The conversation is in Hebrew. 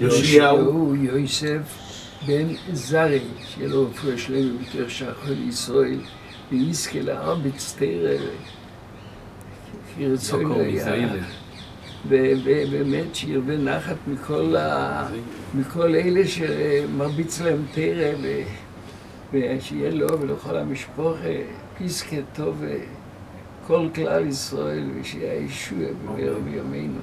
יאשיהו יוסף בן זרי, שיהיה לו רפואה שלמה יותר שחר לישראל, ויזכה לארבץ תרא, כרצון היה. ובאמת שירבה נחת מכל, ה... מכל אלה שמרביץ להם תרא, ושיהיה לו ולכל המשפחה פסקה טוב כל כלל ישראל, ושיהיה ישוע במהר בימינו.